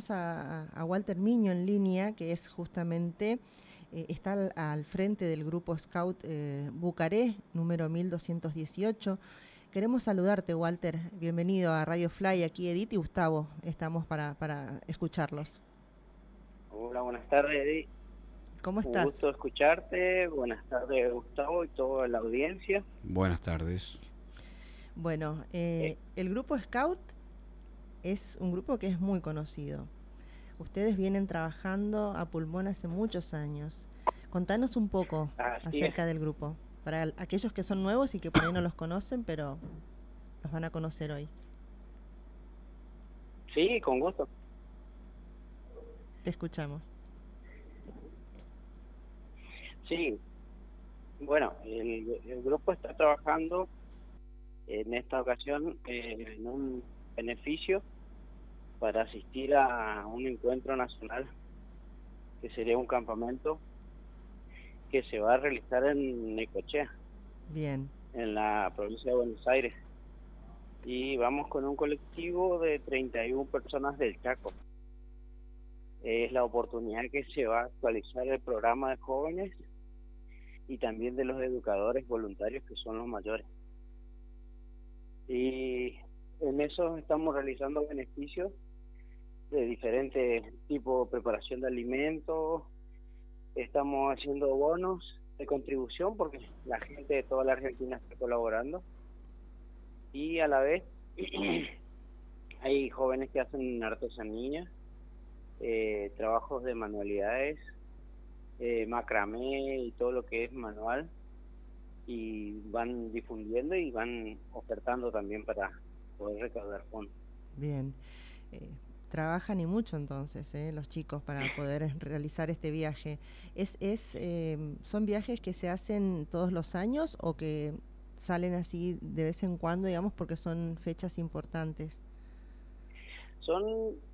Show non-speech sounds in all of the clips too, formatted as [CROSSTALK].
tenemos a, Walter Miño en línea, que es justamente, eh, está al, frente del grupo Scout eh, Bucaré, número 1218. Queremos saludarte, Walter. Bienvenido a Radio Fly. Aquí Edith y Gustavo. Estamos para, para escucharlos. Hola, buenas tardes, Edith. ¿Cómo estás? Un gusto escucharte. Buenas tardes, Gustavo y toda la audiencia. Buenas tardes. Bueno, eh, el grupo Scout es un grupo que es muy conocido. Ustedes vienen trabajando a pulmón hace muchos años. Contanos un poco acerca del grupo, para aquellos que son nuevos y que por ahí no los conocen, pero los van a conocer hoy. Sí, con gusto. Te escuchamos. Sí, bueno, el, grupo está trabajando en esta ocasión eh, en un beneficio para asistir a un encuentro nacional que sería un campamento que se va a realizar en Necochea. Bien. En la provincia de Buenos Aires. Y vamos con un colectivo de 31 personas del Chaco. Es la oportunidad que se va a actualizar el programa de jóvenes y también de los educadores voluntarios que son los mayores. Y en eso estamos realizando beneficios de diferentes tipos de preparación de alimentos, estamos haciendo bonos de contribución porque la gente de toda la Argentina está colaborando y a la vez [CLEARS THROAT] hay jóvenes que hacen artesanía, eh, trabajos de manualidades, eh, macramé y todo lo que es manual y van difundiendo y van ofertando también para poder recaudar fondos. Bien. Eh, trabajan y mucho entonces eh, los chicos para poder [LAUGHS] realizar este viaje. ¿Es, es, eh, ¿Son viajes que se hacen todos los años o que salen así de vez en cuando, digamos, porque son fechas importantes? Son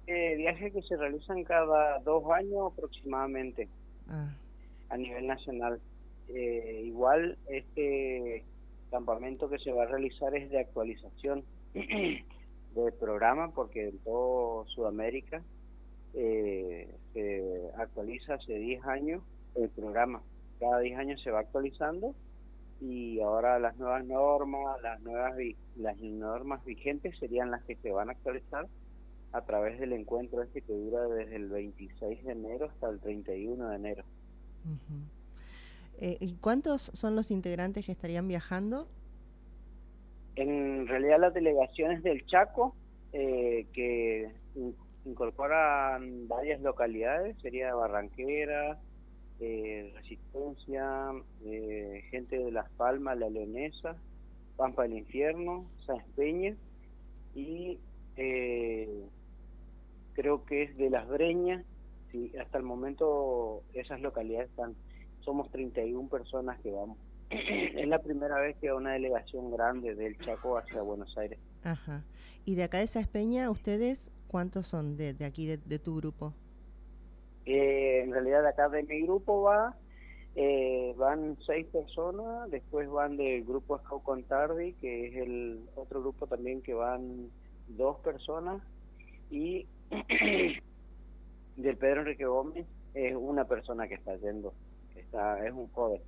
eh, viajes que se realizan cada dos años aproximadamente ah. a nivel nacional. Eh, igual este campamento que se va a realizar es de actualización [CLEARS THROAT] del programa porque en todo Sudamérica eh, se actualiza hace 10 años el programa. Cada 10 años se va actualizando y ahora las nuevas normas, las nuevas las normas vigentes serían las que se van a actualizar a través del encuentro este que dura desde el 26 de enero hasta el 31 de enero. Eh, ¿Y cuántos son los integrantes que estarían viajando? En realidad las delegaciones del Chaco, eh, que incorporan varias localidades, sería Barranquera, eh, Resistencia, gente de Las Palmas, La Leonesa, Pampa del Infierno, San Peña y creo que es de Las Breñas, sí, hasta el momento esas localidades están somos 31 personas que vamos. Es la primera vez que una delegación grande del Chaco hacia Buenos Aires. Ajá. ¿Y de acá de esa Espeña, ustedes cuántos son de, aquí, de, tu grupo? Eh, en realidad de acá de mi grupo va, eh, van seis personas, después van del grupo Scout Contardi, que es el otro grupo también que van dos personas, y [CLEARS THROAT] del Pedro Enrique Gómez es una persona que está yendo está, es un joven.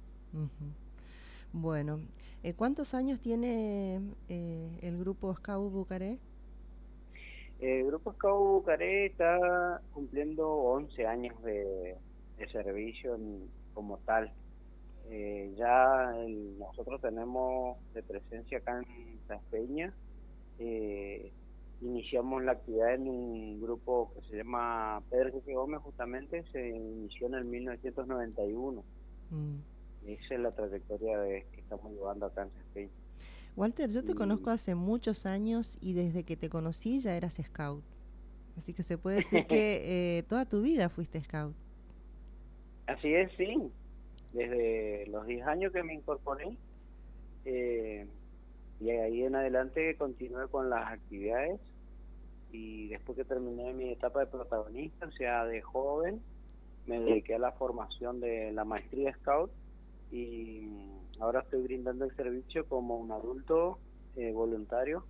Bueno, eh, ¿cuántos años tiene eh, el grupo Scout Bucaré? El grupo Scout Bucaré está cumpliendo 11 años de, servicio como tal. Eh, ya nosotros tenemos de presencia acá en Las Peñas. Eh, iniciamos la actividad en un grupo que se llama Pedro Gómez, justamente se inició en el 1991. Mm. Esa es la trayectoria de, que estamos llevando acá en Spain. Walter, yo te conozco hace muchos años y desde que te conocí ya eras scout. Así que se puede decir [LAUGHS] que eh, toda tu vida fuiste scout. Así es, sí. Desde los 10 años que me incorporé, eh, y ahí en adelante continué con las actividades y después que terminé mi etapa de protagonista, o sea, de joven, me dediqué a la formación de la maestría Scout y ahora estoy brindando el servicio como un adulto eh, voluntario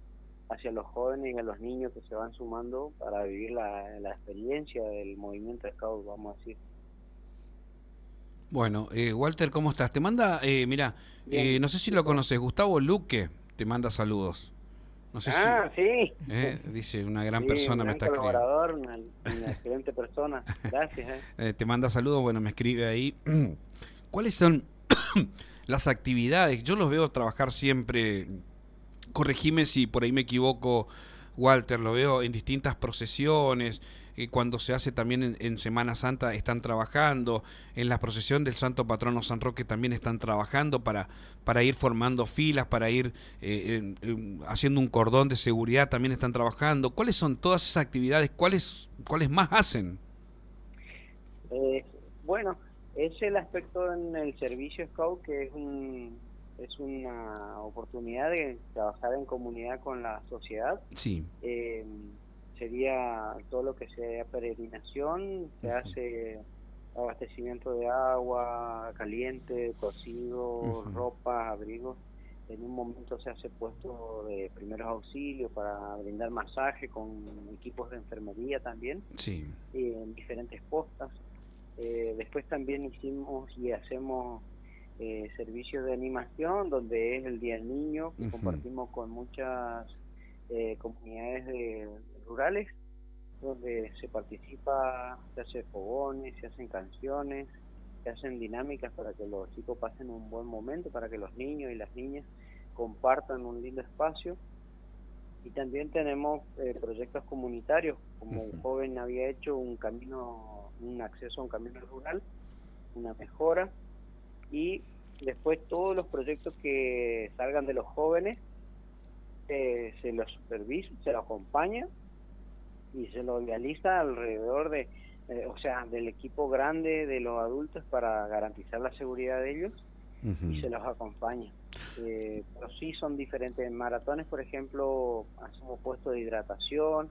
hacia los jóvenes y a los niños que se van sumando para vivir la, la experiencia del movimiento Scout, vamos a decir. Bueno, eh, Walter, ¿cómo estás? Te manda, eh, mira, eh, no sé si lo conoces, Gustavo Luque te manda saludos. No sé ah, sí. Eh, dice, una gran persona me está escribiendo. Una, una excelente persona. Gracias. [LAUGHS] te manda saludos, bueno, me escribe ahí. [CLEARS THROAT] ¿Cuáles son [COUGHS] las actividades? Yo los veo trabajar siempre, corregime si por ahí me equivoco, Walter, lo veo en distintas procesiones, cuando se hace también en, Semana Santa están trabajando, en la procesión del Santo Patrono San Roque también están trabajando para, para ir formando filas, para ir eh, haciendo un cordón de seguridad, también están trabajando. ¿Cuáles son todas esas actividades? ¿Cuáles, cuáles más hacen? Eh, bueno, es el aspecto en el servicio Scout que es un es una oportunidad de trabajar en comunidad con la sociedad. Sí. Eh, sería todo lo que sea peregrinación, se hace abastecimiento de agua caliente, cocido, ropa, abrigos. En un momento se hace puesto de primeros auxilios para brindar masaje con equipos de enfermería también, sí. en diferentes postas. Eh, después también hicimos y hacemos eh, servicios de animación, donde es el Día del Niño, que compartimos con muchas eh, comunidades de, rurales, donde se participa, se hace fogones, se hacen canciones, se hacen dinámicas para que los chicos pasen un buen momento, para que los niños y las niñas compartan un lindo espacio. Y también tenemos eh, proyectos comunitarios, como un joven había hecho un camino, un acceso a un camino rural, una mejora, y después todos los proyectos que salgan de los jóvenes eh, se los supervisa, se los acompaña y se lo realiza alrededor de, eh, o sea, del equipo grande de los adultos para garantizar la seguridad de ellos y se los acompaña. Eh, pero sí son diferentes. En maratones, por ejemplo, hacemos puestos de hidratación,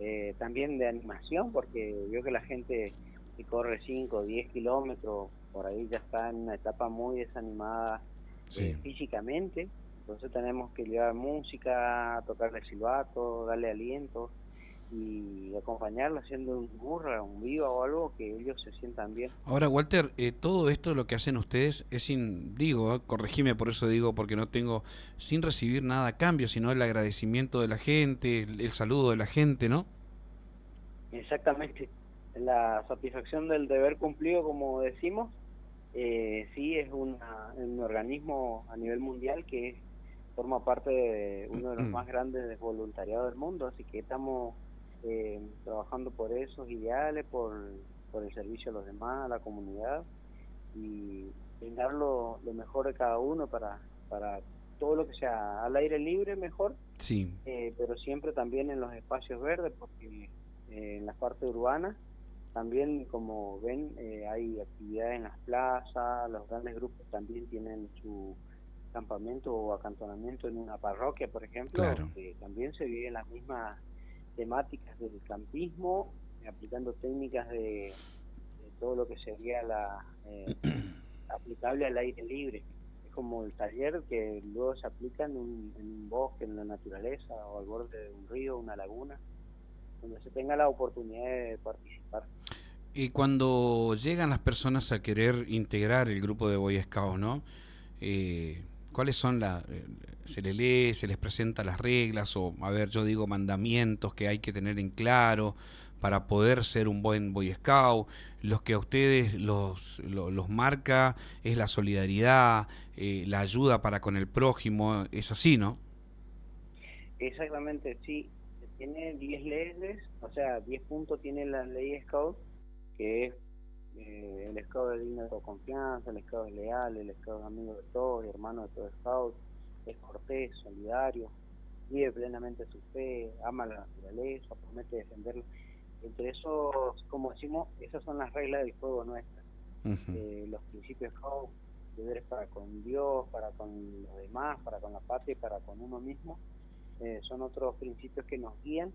eh, también de animación, porque veo que la gente que corre 5 o 10 kilómetros, por ahí ya está en una etapa muy desanimada físicamente. Entonces tenemos que llevar música, tocarle silbato, darle aliento y acompañarlo haciendo un burra, un vivo o algo que ellos se sientan bien. Ahora, Walter, eh, todo esto lo que hacen ustedes es sin, digo, eh, corregime por eso digo, porque no tengo, sin recibir nada a cambio, sino el agradecimiento de la gente, el, saludo de la gente, ¿no? Exactamente. La satisfacción del deber cumplido, como decimos, eh, sí es una, un organismo a nivel mundial que forma parte de uno de los más grandes de voluntariado del mundo, así que estamos eh, trabajando por esos ideales, por, por el servicio a los demás, a la comunidad y brindar lo, mejor de cada uno para, para todo lo que sea al aire libre mejor, sí. Eh, pero siempre también en los espacios verdes, porque eh, en la parte urbana también, como ven, eh, hay actividades en las plazas, los grandes grupos también tienen su campamento o acantonamiento en una parroquia, por ejemplo, también se viven las mismas temáticas del campismo, aplicando técnicas de, todo lo que sería la eh, [CLEARS THROAT] aplicable al aire libre. Es como el taller que luego se aplica en un, bosque, en la naturaleza, o al borde de un río, una laguna, donde se tenga la oportunidad de participar. Y cuando llegan las personas a querer integrar el grupo de Boy Scouts, ¿no? Eh, ¿Cuáles son las... Eh, se le lee, se les presenta las reglas o, a ver, yo digo mandamientos que hay que tener en claro para poder ser un buen Boy Scout. Los que a ustedes los, los, marca es la solidaridad, eh, la ayuda para con el prójimo, es así, ¿no? Exactamente, sí. Tiene 10 leyes, o sea, 10 puntos tiene la ley Scout, que es eh, el Scout de digno de confianza, el Scout es leal, el Scout es amigo de todos, hermano de todos Scout es cortés, solidario, vive plenamente su fe, ama la naturaleza, promete defenderlo. Entre esos, como decimos, esas son las reglas del juego nuestras. Eh, los principios deberes para con Dios, para con los demás, para con la patria y para con uno mismo, eh, son otros principios que nos guían.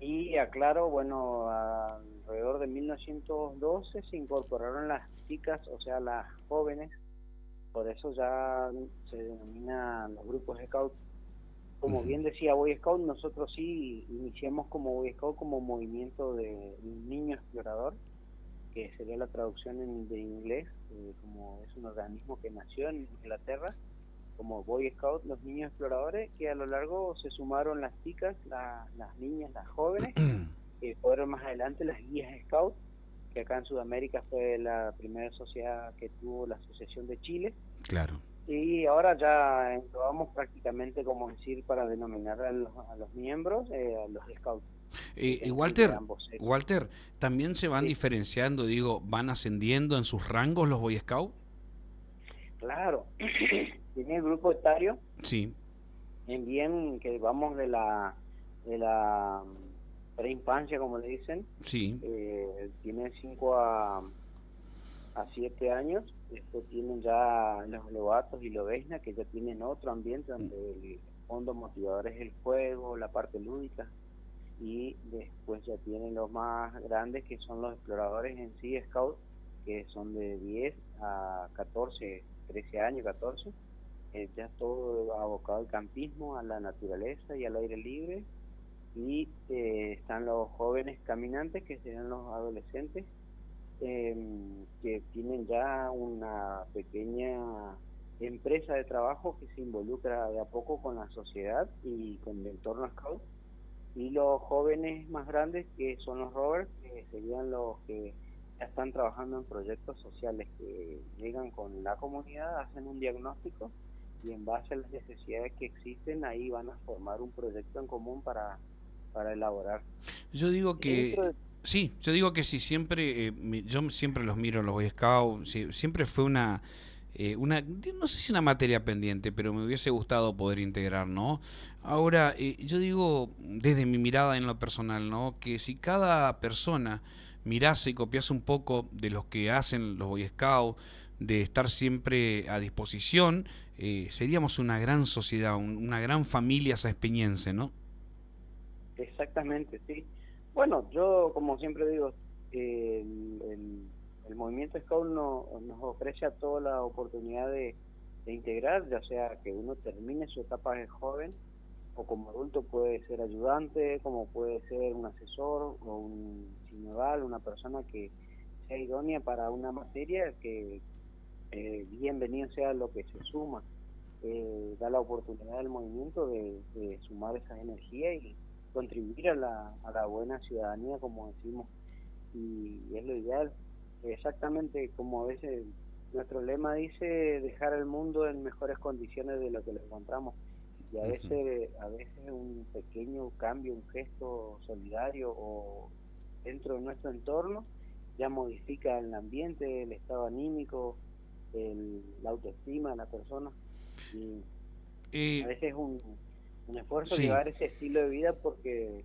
Y aclaro, bueno, alrededor de 1912 se incorporaron las chicas, o sea, las jóvenes por eso ya se denominan los grupos scout. Como bien decía Boy Scout, nosotros sí iniciamos como Boy Scout como movimiento de niño explorador, que sería la traducción en, de inglés, eh, como es un organismo que nació en Inglaterra, como Boy Scout, los niños exploradores, que a lo largo se sumaron las chicas, las niñas, las jóvenes, [CLEARS THROAT] que fueron más adelante las guías Scout, que acá en Sudamérica fue la primera sociedad que tuvo la Asociación de Chile. Claro. Y ahora ya vamos prácticamente, como decir, para denominar a los, miembros, eh, a los scouts. Eh, Walter, Walter, ¿también se van diferenciando, digo, van ascendiendo en sus rangos los Boy Scouts? Claro, [CLEARS THROAT] tiene el grupo etario. Sí. En bien que vamos de la de la mm, preinfancia, como le dicen. Sí. Eh, tiene 5 a, a 7 años Después tienen ya los lobatos y lobesna que ya tienen otro ambiente donde el fondo motivador es el juego, la parte lúdica. Y después ya tienen los más grandes que son los exploradores en sí, Scout, que son de 10 a 14, 13 años, 14. Eh, ya todo abocado al campismo, a la naturaleza y al aire libre. Y eh, están los jóvenes caminantes, que serían los adolescentes, eh, que tienen ya una pequeña empresa de trabajo que se involucra de a poco con la sociedad y con el entorno scout y los jóvenes más grandes que son los rovers que serían los que ya están trabajando en proyectos sociales que llegan con la comunidad hacen un diagnóstico y en base a las necesidades que existen ahí van a formar un proyecto en común para para elaborar yo digo que Sí, yo digo que si siempre, eh, yo siempre los miro los Boy Scouts, siempre fue una, eh, una, no sé si una materia pendiente, pero me hubiese gustado poder integrar, ¿no? Ahora, eh, yo digo, desde mi mirada en lo personal, ¿no? Que si cada persona mirase y copiase un poco de los que hacen los Boy Scouts, de estar siempre a disposición, seríamos una gran sociedad, una gran familia saespeñense, ¿no? Exactamente, sí. Bueno, yo como siempre digo, el, movimiento Scout nos ofrece a toda la oportunidad de, integrar, ya sea que uno termine su etapa de joven o como adulto puede ser ayudante, como puede ser un asesor o un cineval, una persona que sea idónea para una materia que eh, bienvenido sea lo que se suma. Eh, da la oportunidad al movimiento de, de sumar esa energía y contribuir a la, a la buena ciudadanía, como decimos, y, es lo ideal. Exactamente como a veces nuestro lema dice, dejar el mundo en mejores condiciones de lo que lo encontramos. Y a veces, a veces un pequeño cambio, un gesto solidario o dentro de nuestro entorno ya modifica el ambiente, el estado anímico, el, la autoestima de la persona. Y eh, a veces un, un esfuerzo llevar ese estilo de vida porque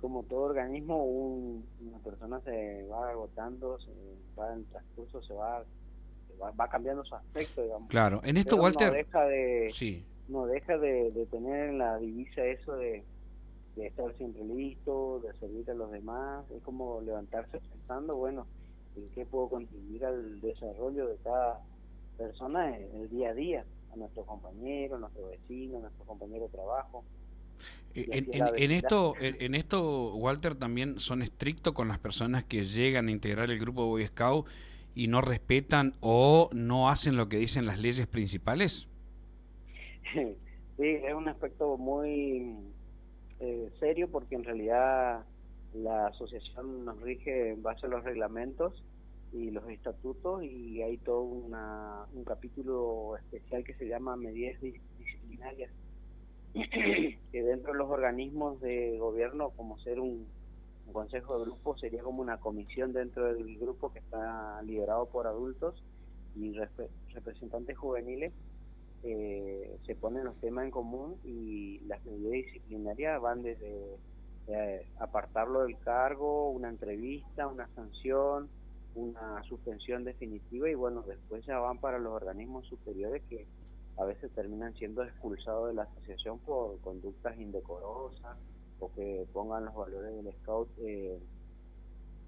como todo organismo una persona se va agotando se va en transcurso se va, va, cambiando su aspecto digamos claro en esto Walter no deja de sí. no deja de, tener en la divisa eso de, de, estar siempre listo de servir a los demás es como levantarse pensando bueno en qué puedo contribuir al desarrollo de cada persona en el día a día a nuestros compañeros, a nuestros vecinos, a nuestros compañeros de trabajo. Eh, en, esto, en, esto, Walter, también son estrictos con las personas que llegan a integrar el grupo Boy Scout y no respetan o no hacen lo que dicen las leyes principales. [LAUGHS] Sí, es un aspecto muy eh, serio porque en realidad la asociación nos rige en base a los reglamentos y los estatutos y hay todo una, un capítulo especial que se llama medidas disciplinarias [CLEARS THROAT] que dentro de los organismos de gobierno como ser un, consejo de grupo sería como una comisión dentro del grupo que está liderado por adultos y representantes juveniles. Eh, se ponen los temas en común y las medidas disciplinarias van desde eh, apartarlo del cargo, una entrevista, una sanción, una suspensión definitiva y bueno, después ya van para los organismos superiores que a veces terminan siendo expulsados de la asociación por conductas indecorosas o que pongan los valores del scout eh,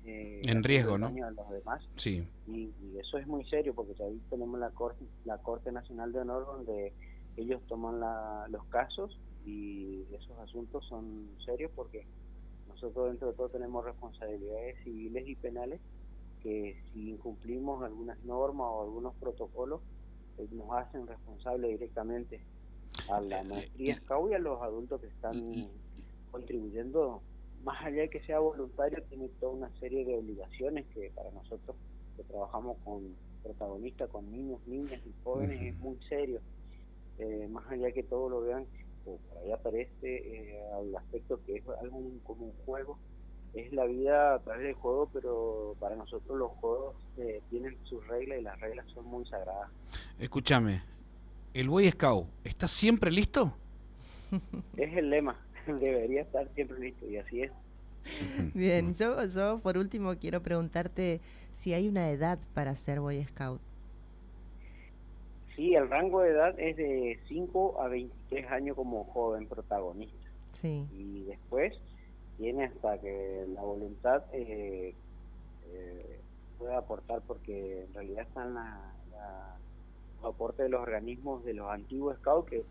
eh, en riesgo, ¿no? A los demás. Sí. Y, eso es muy serio porque ya tenemos la corte, la corte Nacional de Honor donde ellos toman la, los casos y esos asuntos son serios porque nosotros dentro de todo tenemos responsabilidades civiles y penales que si incumplimos algunas normas o algunos protocolos eh, nos hacen responsables directamente a la maestría SCAU y a los adultos que están contribuyendo. Más allá de que sea voluntario tiene toda una serie de obligaciones que para nosotros que trabajamos con protagonistas con niños niñas y jóvenes es muy serio. Eh, más allá de que todos lo vean por ahí aparece eh, al aspecto que es algo como un juego, es la vida a través del juego, pero para nosotros los juegos eh, tienen sus reglas y las reglas son muy sagradas. Escúchame, ¿el Boy Scout está siempre listo? [LAUGHS] Es el lema, [LAUGHS] debería estar siempre listo y así es. [LAUGHS] Bien, yo, yo por último quiero preguntarte si hay una edad para ser Boy Scout. Sí, el rango de edad es de 5 a 23 años como joven protagonista. Sí. Y después tiene hasta que la voluntad eh, eh, pueda aportar, porque en realidad están la, los aportes de los organismos de los antiguos scouts, que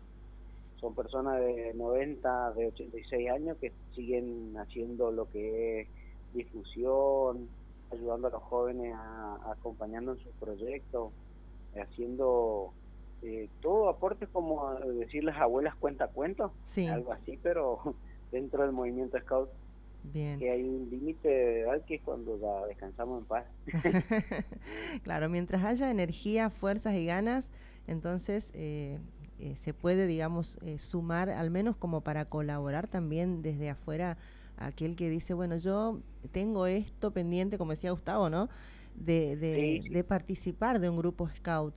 son personas de 90, de 86 años que siguen haciendo lo que es difusión, ayudando a los jóvenes, a, acompañando en sus proyectos haciendo eh, todo aporte como decir las abuelas cuenta cuentos, algo así, pero dentro del movimiento scout Bien. que hay un límite de edad que es cuando descansamos en paz. [LAUGHS] claro, mientras haya energía, fuerzas y ganas, entonces eh, eh, se puede, digamos, sumar, al menos como para colaborar también desde afuera, aquel que dice, bueno, yo tengo esto pendiente, como decía Gustavo, ¿no? De, de participar de un grupo scout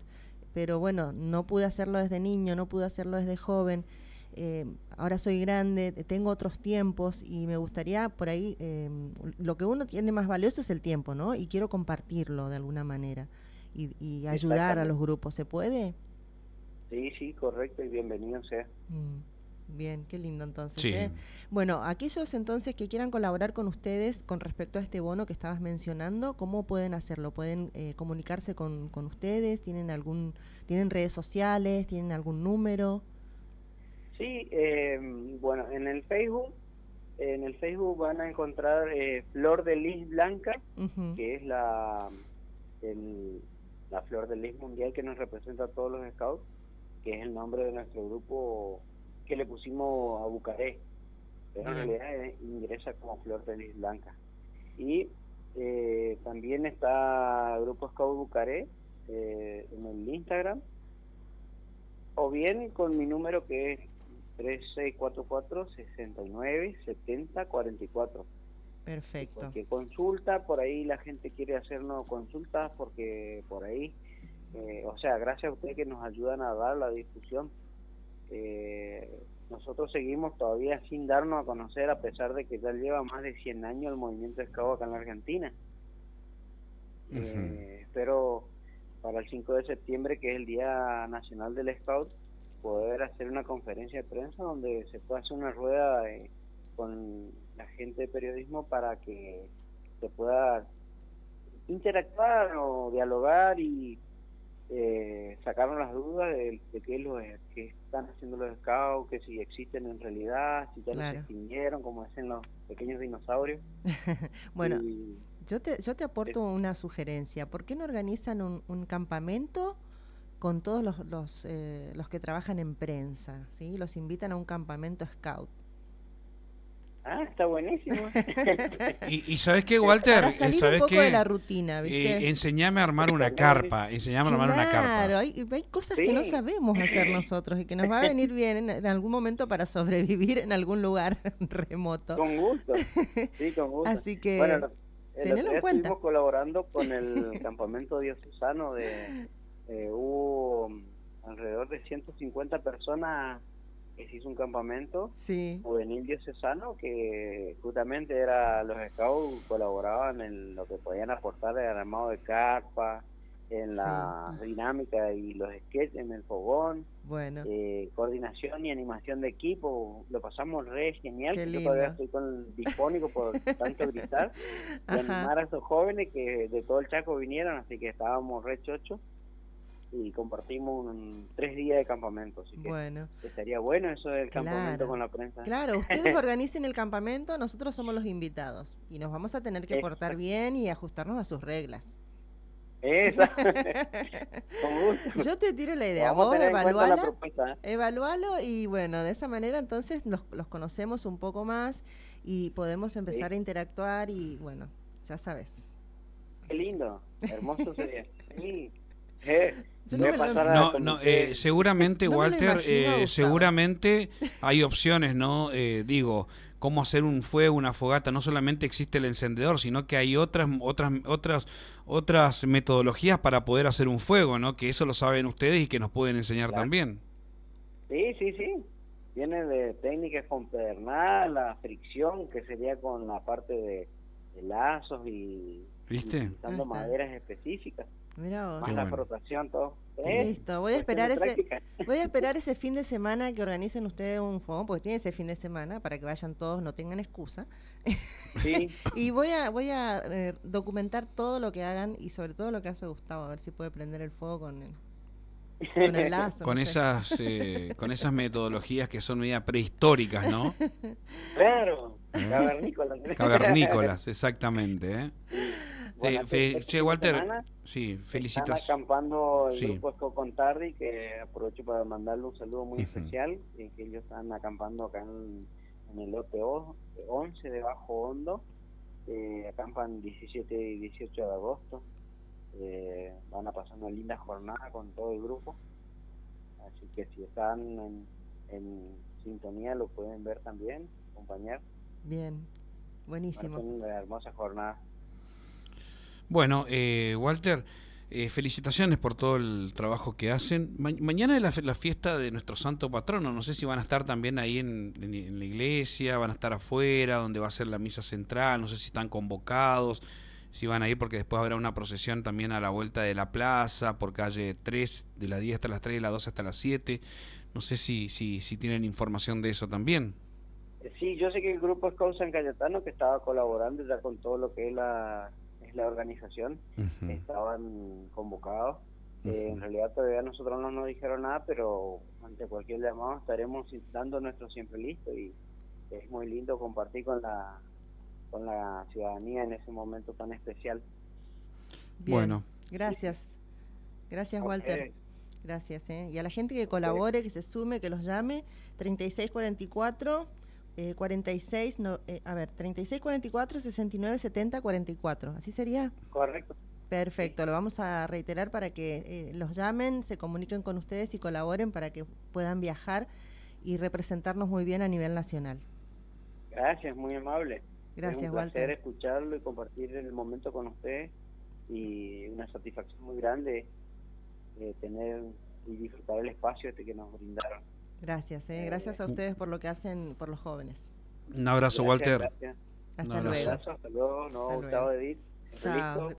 pero bueno, no pude hacerlo desde niño, no pude hacerlo desde joven. Eh, ahora soy grande, tengo otros tiempos y me gustaría por ahí, em, lo que uno tiene más valioso es el tiempo, ¿no? Y quiero compartirlo de alguna manera y, ayudar a los grupos. ¿Se puede? Sí, sí, correcto y bienvenido sea. Mm. Bien, qué lindo entonces. ¿eh? Bueno, aquellos entonces que quieran colaborar con ustedes con respecto a este bono que estabas mencionando, ¿cómo pueden hacerlo? ¿Pueden eh, comunicarse con, con, ustedes? ¿Tienen algún, tienen redes sociales? ¿Tienen algún número? Sí, em, bueno, en el Facebook, en el Facebook van a encontrar eh, Flor de Lis Blanca, que es la, la Flor de Lis Mundial que nos representa a todos los scouts, que es el nombre de nuestro grupo que le pusimos a Bucaré, pero en realidad ingresa como Flor de Blanca. Y eh, también está Grupo Scout Bucaré eh, en el Instagram, o bien con mi número que es 3644 69 70 44. Perfecto. Porque consulta, por ahí la gente quiere hacernos consultas porque por ahí, eh, o sea, gracias a ustedes que nos ayudan a dar la difusión, eh, nosotros seguimos todavía sin darnos a conocer a pesar de que ya lleva más de 100 años el movimiento Scout acá en la Argentina. Eh, espero para el 5 de septiembre, que es el Día Nacional del Scout, poder hacer una conferencia de prensa donde se pueda hacer una rueda con la gente de periodismo para que se pueda interactuar o dialogar y eh, sacaron las dudas de, qué es lo que están haciendo los scouts, que si existen en realidad, si ya los extinguieron, como dicen los pequeños dinosaurios. [LAUGHS] bueno, yo te, yo te aporto una sugerencia. ¿Por qué no organizan un, campamento con todos los, los, eh, los que trabajan en prensa? ¿sí? Los invitan a un campamento scout. Ah, está buenísimo. [LAUGHS] y, sabes qué, Walter, Para salir ¿sabes un poco de la rutina, ¿viste? Eh, enseñame a armar una carpa, enseñame a armar una carpa. Claro, hay, hay cosas que no sabemos hacer [LAUGHS] nosotros y que nos va a venir bien en, algún momento para sobrevivir en algún lugar [LAUGHS] remoto. Con gusto, sí, con gusto. Así que, bueno, tenelo en cuenta. Estuvimos colaborando con el campamento diocesano de... Eh, hubo alrededor de 150 personas que se hizo un campamento sí. juvenil diocesano que justamente era los scouts colaboraban en lo que podían aportar el armado de carpa en la dinámica y los sketches en el fogón bueno. eh, coordinación y animación de equipo. Lo pasamos re genial yo todavía estoy con dispónico por tanto gritar [LAUGHS] y animar a esos jóvenes que de todo el Chaco vinieron así que estábamos re chochos y compartimos un, tres días de campamento. Así que bueno. estaría bueno eso del campamento con la prensa. Claro, ustedes [LAUGHS] organicen el campamento, nosotros somos los invitados y nos vamos a tener que portar bien y ajustarnos a sus reglas. Esa. [LAUGHS] [LAUGHS] Yo te tiro la idea, vos evalualo, evalualo y bueno, de esa manera entonces los, los conocemos un poco más y podemos empezar a interactuar y bueno, ya sabes. Qué lindo, hermoso sería. Sí. No, no, eh, seguramente, Walter, eh, seguramente hay opciones, ¿no? Eh, digo, cómo hacer un fuego, una fogata. No solamente existe el encendedor, sino que hay otras, otras, otras, otras metodologías para poder hacer un fuego, ¿no? Que eso lo saben ustedes y que nos pueden enseñar también. Sí, sí, sí. Tiene de técnicas con pedernal, la fricción, que sería con la parte de, lazos y, ¿Viste? usando maderas específicas. Más la frotación, todo. Listo, voy a esperar ese [LAUGHS] voy a esperar ese fin de [LAUGHS] semana que organicen ustedes un fogón, porque tiene ese fin de semana para que vayan todos, no tengan excusa. Sí. [LAUGHS] y voy a voy a eh, documentar todo lo que hagan y sobre todo lo que hace Gustavo, a ver si puede prender el fuego con el, con el lazo. con esas eh, con esas metodologías que son media prehistóricas, ¿no? Claro, ¿Eh? cavernícolas. Cavernícolas, exactamente, ¿eh? Che, Walter, sí, felicitaciones. Están acampando el grupo Contardi, que aprovecho para mandarle un saludo muy especial, que ellos están acampando acá en, el lote 11 de Bajo Hondo, eh, acampan 17 y 18 de agosto, eh, van a pasar una linda jornada con todo el grupo, así que si están en, en sintonía lo pueden ver también, acompañar. Bien, buenísimo. una hermosa jornada. Bueno, eh, Walter, eh, felicitaciones por todo el trabajo que hacen. mañana es la, fiesta de nuestro santo patrono. No sé si van a estar también ahí en, la iglesia, van a estar afuera, donde va a ser la misa central. No sé si están convocados, si van a ir, porque después habrá una procesión también a la vuelta de la plaza, por calle 3, de la 10 hasta las 3 y la 12 hasta las 7. No sé si, si, si tienen información de eso también. Sí, yo sé que el grupo Scout San Cayetano que estaba colaborando ya con todo lo que es la la organización, estaban convocados. Eh, en realidad todavía nosotros no nos dijeron nada, pero ante cualquier llamado estaremos dando nuestro siempre listo y es muy lindo compartir con la con la ciudadanía en ese momento tan especial. bueno, gracias. Gracias, Walter. Gracias. ¿eh? Y a la gente que colabore, que se sume, que los llame, 3644 eh, 46, no, eh, a ver, 36, 44, 69, 70, 44. ¿Así sería? Correcto. Perfecto, lo vamos a reiterar para que eh, los llamen, se comuniquen con ustedes y colaboren para que puedan viajar y representarnos muy bien a nivel nacional. Gracias, muy amable. Gracias, es un placer escucharlo y compartir el momento con ustedes y una satisfacción muy grande eh, tener y disfrutar el espacio este que nos brindaron. Gracias, eh. gracias a ustedes por lo que hacen por los jóvenes. Un abrazo, Walter. Hasta, luego. hasta luego. No, Chao.